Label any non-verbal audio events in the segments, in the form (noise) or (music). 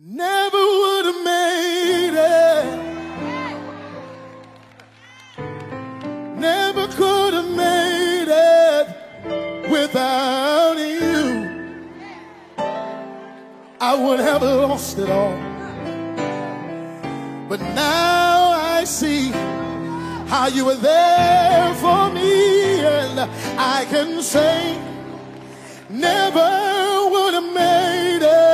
Never would have made it. Never could have made it without you. I would have lost it all. But now I see how you were there for me, and I can say, never would have made it.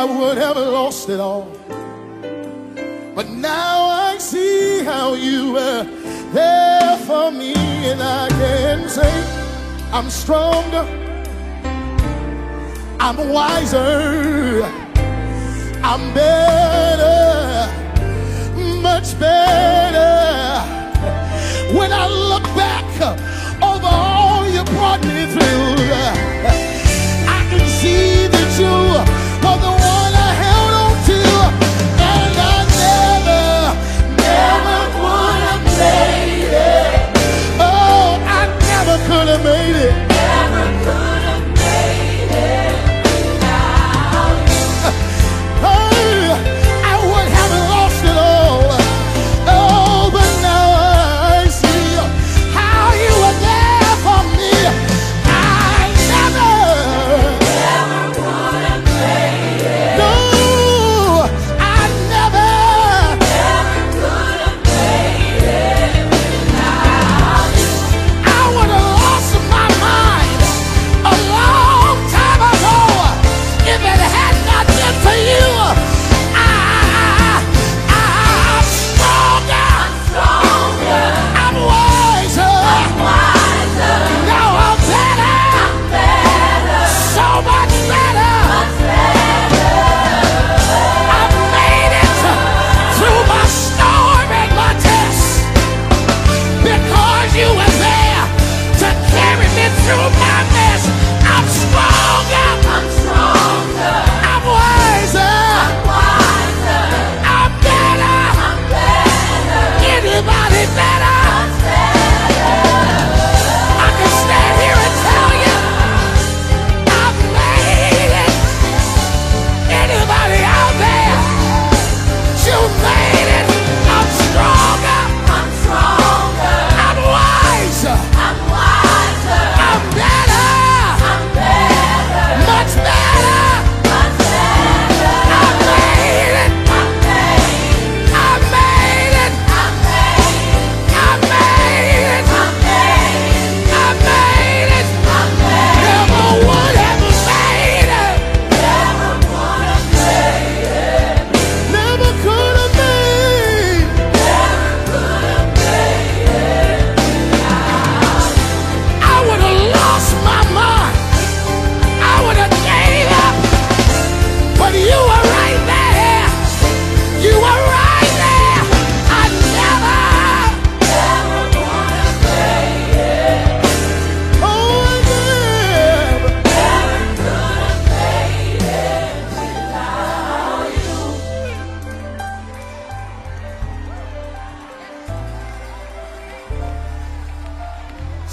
I would have lost it all. But now I see how you were there for me, and I can say I'm stronger, I'm wiser, I'm better, much better. When I look back over all you brought me through,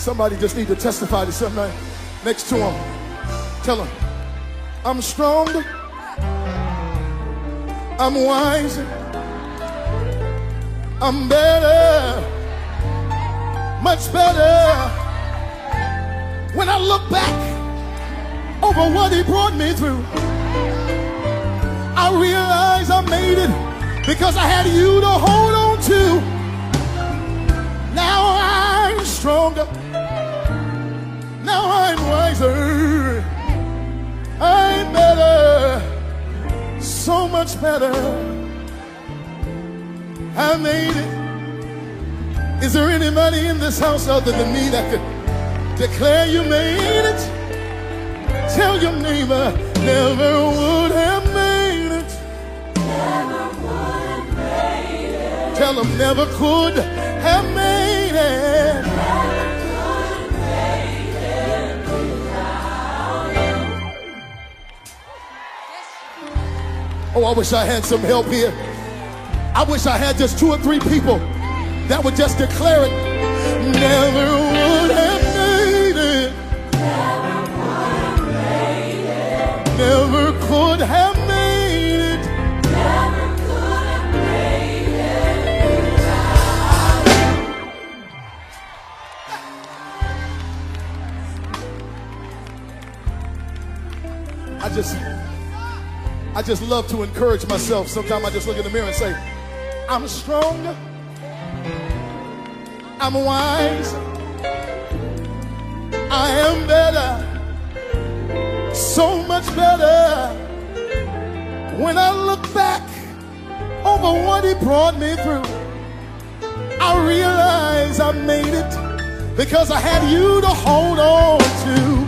Somebody just need to testify to somebody next to him. Tell him, I'm stronger. I'm wiser. I'm better. Much better. When I look back over what he brought me through, I realize I made it because I had you to hold on to. Now I'm stronger. Now I'm wiser. I'm better. So much better. I made it. Is there anybody in this house other than me that could declare you made it? Tell your neighbor, never would have made it. Tell them never could have made it. Oh, I wish I had some help here. I wish I had just two or three people that would just declare it. Never would have made it. Never would have made it. Never could have just love to encourage myself. Sometimes I just look in the mirror and say, I'm strong. I'm wise. I am better. So much better. When I look back over what he brought me through, I realize I made it because I had you to hold on to.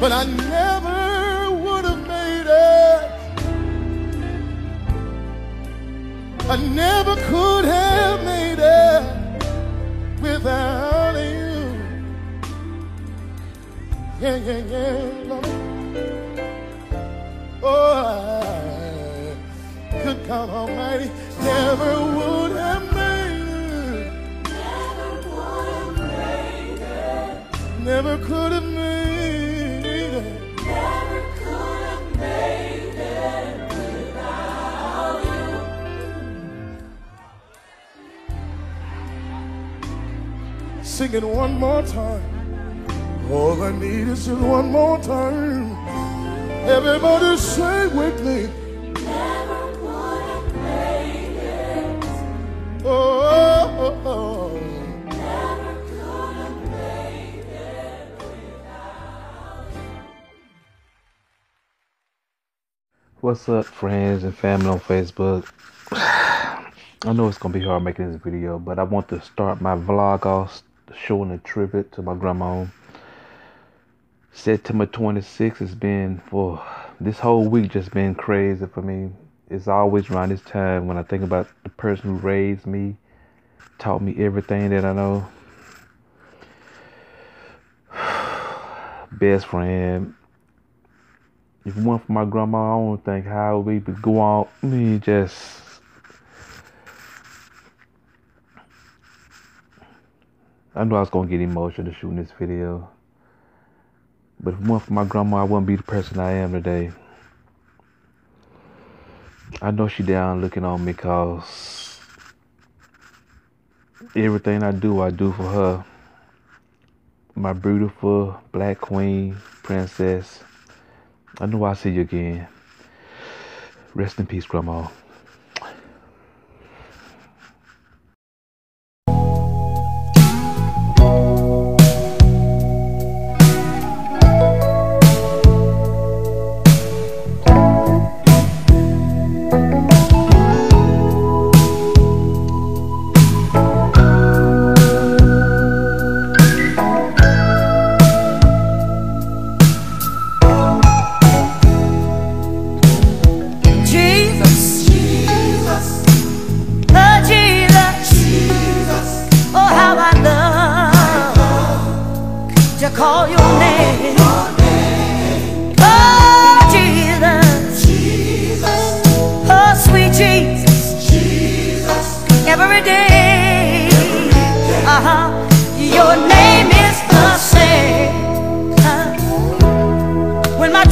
But I never Yeah, yeah. Lord. Oh, I, good God Almighty, never would have made it. Never could have made it. Sing it one more time. All I need is just one more time. Everybody say with me. What's up, friends and family on Facebook? (sighs) I know it's gonna be hard making this video, but I want to start my vlog off showing a tribute to my grandma. September 26th has been for this whole week just been crazy for me. It's always around this time when I think about the person who raised me, taught me everything that I know. (sighs) Best friend, if it weren't for my grandma, I don't think how we would go on. I mean, just I knew I was gonna get emotional to shooting this video, but if it weren't for my grandma, I wouldn't be the person I am today. I know she down looking on me cause everything I do, I do for her. My beautiful black queen, princess. I know I'll see you again. Rest in peace, Grandma.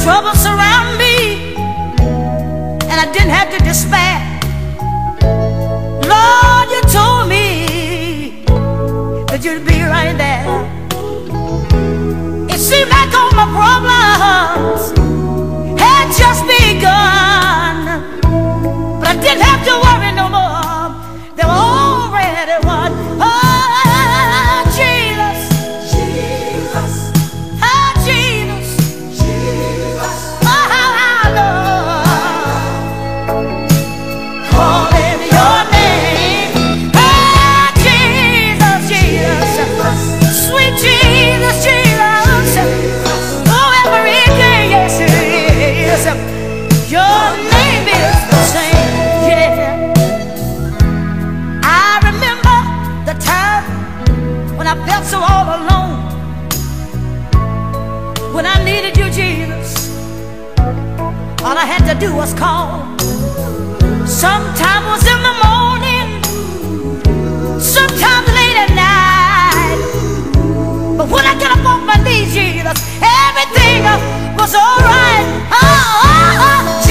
Troubles surround me and I didn't have to despair. Lord, you told me that you'd be right there. It seemed like all my problems All I had to do was call. Sometimes was in the morning, sometimes late at night. But when I got up off my knees, Jesus, everything was alright. oh, oh. oh.